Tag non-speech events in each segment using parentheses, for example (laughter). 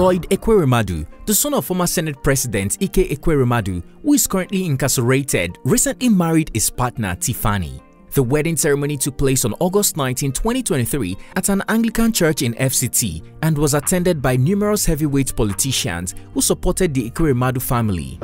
Lloyd Ekweremadu, the son of former Senate President Ike Ekweremadu, who is currently incarcerated, recently married his partner Tiffany. The wedding ceremony took place on August 19, 2023 at an Anglican church in FCT and was attended by numerous heavyweight politicians who supported the Ekweremadu family.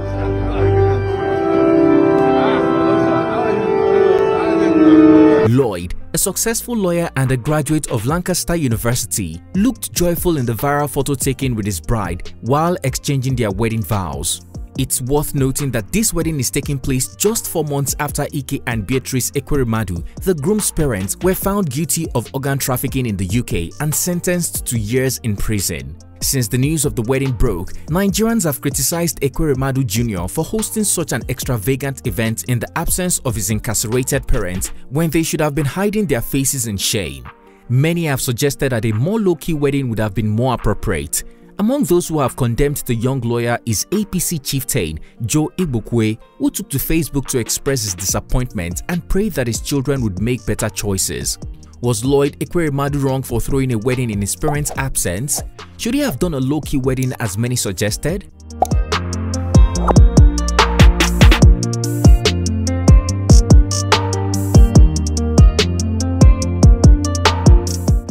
Lloyd, a successful lawyer and a graduate of Lancaster University, looked joyful in the viral photo taken with his bride while exchanging their wedding vows. It's worth noting that this wedding is taking place just four months after Ike and Beatrice Ekweremadu, the groom's parents, were found guilty of organ trafficking in the UK and sentenced to years in prison. Since the news of the wedding broke, Nigerians have criticized Ekweremadu Jr. for hosting such an extravagant event in the absence of his incarcerated parents when they should have been hiding their faces in shame. Many have suggested that a more low-key wedding would have been more appropriate. Among those who have condemned the young lawyer is APC chieftain Joe Igbokwe, who took to Facebook to express his disappointment and pray that his children would make better choices. Was Lloyd Ekweremadu wrong for throwing a wedding in his parents' absence? Should he have done a low-key wedding as many suggested?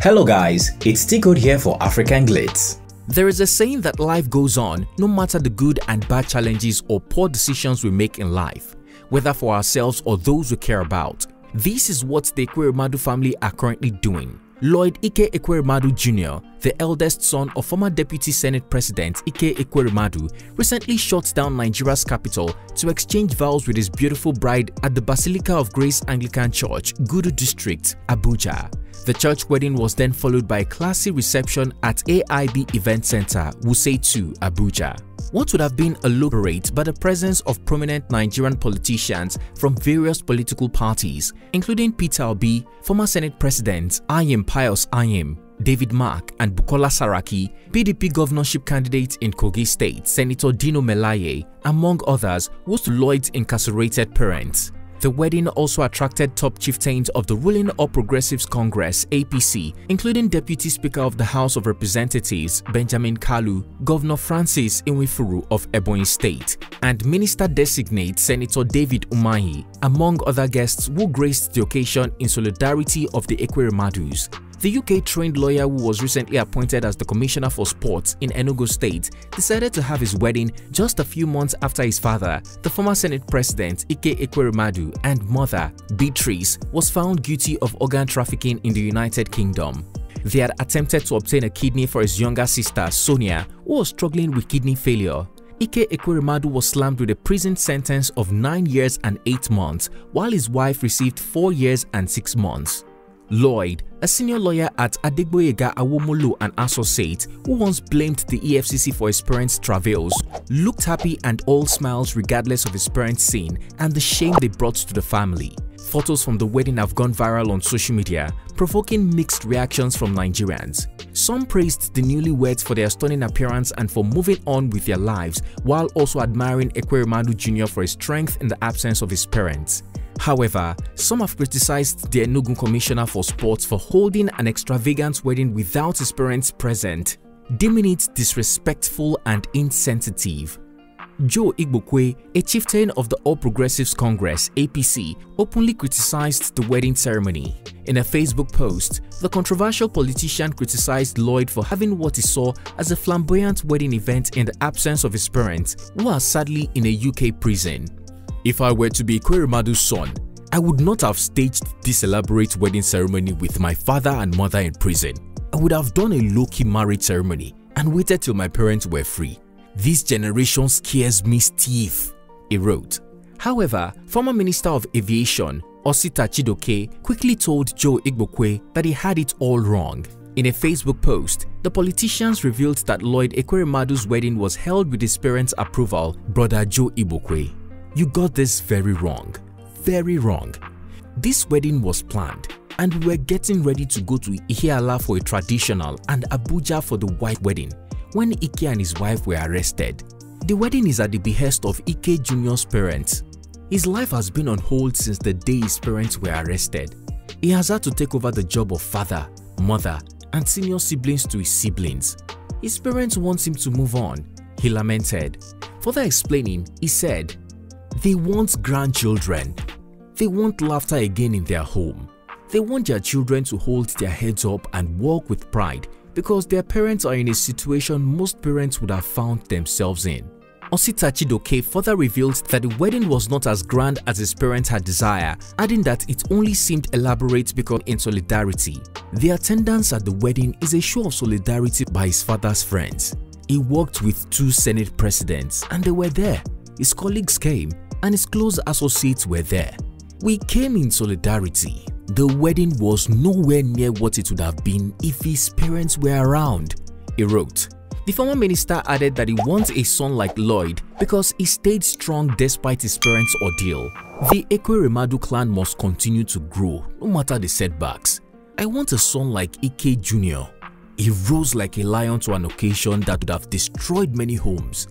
Hello guys, it's T-Code here for African Glitz. There is a saying that life goes on no matter the good and bad challenges or poor decisions we make in life, whether for ourselves or those we care about. This is what the Ekweremadu family are currently doing. Lloyd Ike Ekweremadu Jr., the eldest son of former Deputy Senate President Ike Ekweremadu, recently shut down Nigeria's capital to exchange vows with his beautiful bride at the Basilica of Grace Anglican Church, Gudu District, Abuja. The church wedding was then followed by a classy reception at AIB Event Center, Wuse 2, Abuja. What would have been elaborate by the presence of prominent Nigerian politicians from various political parties, including Peter Obi, former Senate President Ayim Pius Ayim, David Mark and Bukola Saraki, PDP governorship candidate in Kogi State, Senator Dino Melaye, among others, was Lloyd's incarcerated parents. The wedding also attracted top chieftains of the ruling All Progressives Congress APC, including Deputy Speaker of the House of Representatives Benjamin Kalu, Governor Francis Nwifuru of Ebonyi State, and Minister-designate Senator David Umahi, among other guests who graced the occasion in solidarity of the Ekweremadus. The UK-trained lawyer who was recently appointed as the Commissioner for Sports in Enugu State decided to have his wedding just a few months after his father, the former Senate President Ike Ekweremadu and mother, Beatrice, was found guilty of organ trafficking in the United Kingdom. They had attempted to obtain a kidney for his younger sister, Sonia, who was struggling with kidney failure. Ike Ekweremadu was slammed with a prison sentence of 9 years and 8 months, while his wife received 4 years and 6 months. Lloyd, a senior lawyer at Adegboyega Awomolo and Associates who once blamed the EFCC for his parents' travails, looked happy and all smiles regardless of his parents' sin and the shame they brought to the family. Photos from the wedding have gone viral on social media, provoking mixed reactions from Nigerians. Some praised the newlyweds for their stunning appearance and for moving on with their lives, while also admiring Ekweremadu Jr. for his strength in the absence of his parents. However, some have criticized the Enugu Commissioner for Sports for holding an extravagant wedding without his parents present, deeming it disrespectful and insensitive. Joe Igbokwe, a chieftain of the All Progressives Congress APC, openly criticized the wedding ceremony. In a Facebook post, the controversial politician criticized Lloyd for having what he saw as a flamboyant wedding event in the absence of his parents, who are sadly in a UK prison. If I were to be Ekweremadu's son, I would not have staged this elaborate wedding ceremony with my father and mother in prison. I would have done a low-key marriage ceremony and waited till my parents were free. This generation scares me stiff, he wrote. However, former Minister of Aviation Osita Chidoka quickly told Joe Igbokwe that he had it all wrong. In a Facebook post, the politicians revealed that Lloyd Ekweremadu's wedding was held with his parents' approval, brother Joe Igbokwe. You got this very wrong. Very wrong. This wedding was planned and we were getting ready to go to Ihiala for a traditional and Abuja for the white wedding when Ike and his wife were arrested. The wedding is at the behest of Ike Jr.'s parents. His life has been on hold since the day his parents were arrested. He has had to take over the job of father, mother, and senior siblings to his siblings. His parents want him to move on, he lamented. Further explaining, he said, They want grandchildren. They want laughter again in their home. They want their children to hold their heads up and walk with pride because their parents are in a situation most parents would have found themselves in. Osita Chidoka further revealed that the wedding was not as grand as his parents had desired, adding that it only seemed elaborate because in solidarity. The attendance at the wedding is a show of solidarity by his father's friends. He worked with two Senate presidents and they were there. His colleagues came and his close associates were there. We came in solidarity. The wedding was nowhere near what it would have been if his parents were around, he wrote. The former minister added that he wants a son like Lloyd because he stayed strong despite his parents' ordeal. The Ekweremadu clan must continue to grow no matter the setbacks. I want a son like Ike Jr. He rose like a lion to an occasion that would have destroyed many homes.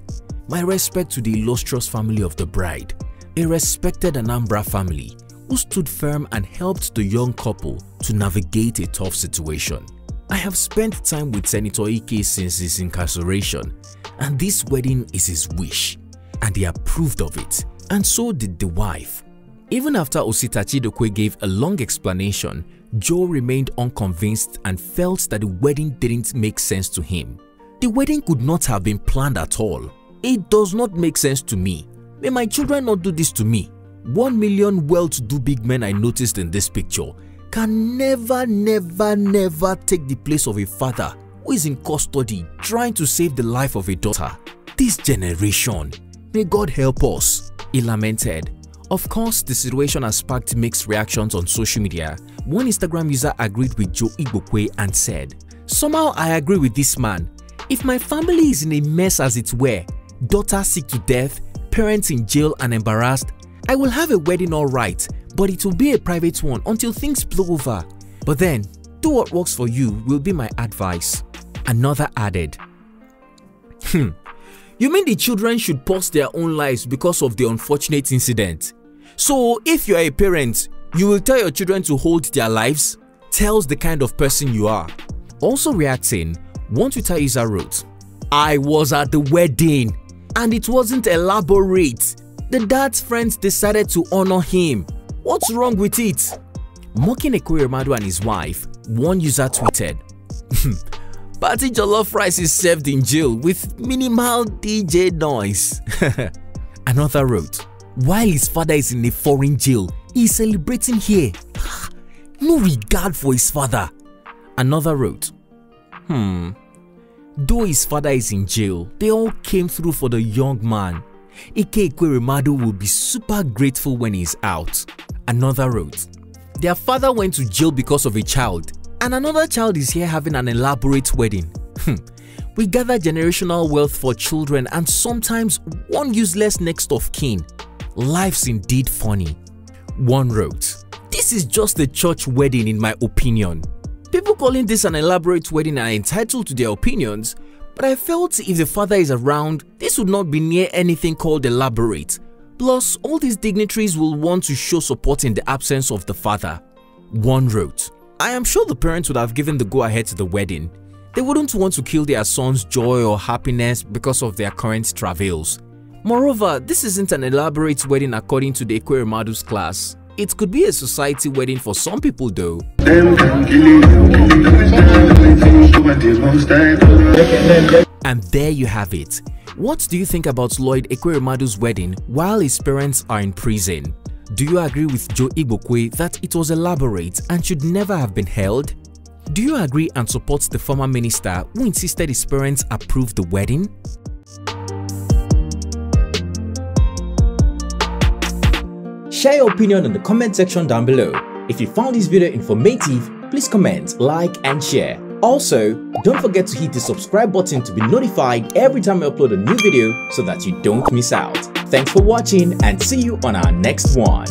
My respect to the illustrious family of the bride, a respected Anambra family who stood firm and helped the young couple to navigate a tough situation. I have spent time with Senator Ike since his incarceration and this wedding is his wish and he approved of it and so did the wife. Even after Osita Chidoka gave a long explanation, Joe remained unconvinced and felt that the wedding didn't make sense to him. The wedding could not have been planned at all. It does not make sense to me. May my children not do this to me. One million well-to-do big men I noticed in this picture can never, never, never take the place of a father who is in custody trying to save the life of a daughter. This generation, may God help us, he lamented. Of course, the situation has sparked mixed reactions on social media. One Instagram user agreed with Joe Igbokwe and said, Somehow I agree with this man. If my family is in a mess as it were, daughter sick to death, parents in jail and embarrassed, I will have a wedding alright, but it will be a private one until things blow over. But then, do what works for you will be my advice. Another added, Hmm, you mean the children should pause their own lives because of the unfortunate incident? So if you are a parent, you will tell your children to hold their lives? Tells the kind of person you are. Also reacting, one Twitter user wrote, I was at the wedding and it wasn't elaborate. The dad's friends decided to honor him. What's wrong with it? Mocking Ekweremadu and his wife, one user tweeted, (laughs) Party jollof rice is served in jail with minimal DJ noise. (laughs) Another wrote, While his father is in a foreign jail, he is celebrating here. (sighs) no regard for his father. Another wrote, Hmm, though his father is in jail, they all came through for the young man. Ike Ekweremadu will be super grateful when he's out. Another wrote, Their father went to jail because of a child and another child is here having an elaborate wedding. Hmm. we gather generational wealth for children and sometimes one useless next of kin. Life's indeed funny. One wrote, This is just a church wedding in my opinion. People calling this an elaborate wedding are entitled to their opinions, but I felt if the father is around, this would not be near anything called elaborate. Plus, all these dignitaries will want to show support in the absence of the father. One wrote, I am sure the parents would have given the go-ahead to the wedding. They wouldn't want to kill their son's joy or happiness because of their current travails. Moreover, this isn't an elaborate wedding according to the Ekweremadu's class. It could be a society wedding for some people though. And there you have it. What do you think about Lloyd Ekweremadu's wedding while his parents are in prison? Do you agree with Joe Igbokwe that it was elaborate and should never have been held? Do you agree and support the former minister who insisted his parents approve the wedding? Share your opinion in the comment section down below. If you found this video informative, please comment, like and share. Also, don't forget to hit the subscribe button to be notified every time I upload a new video so that you don't miss out. Thanks for watching and see you on our next one.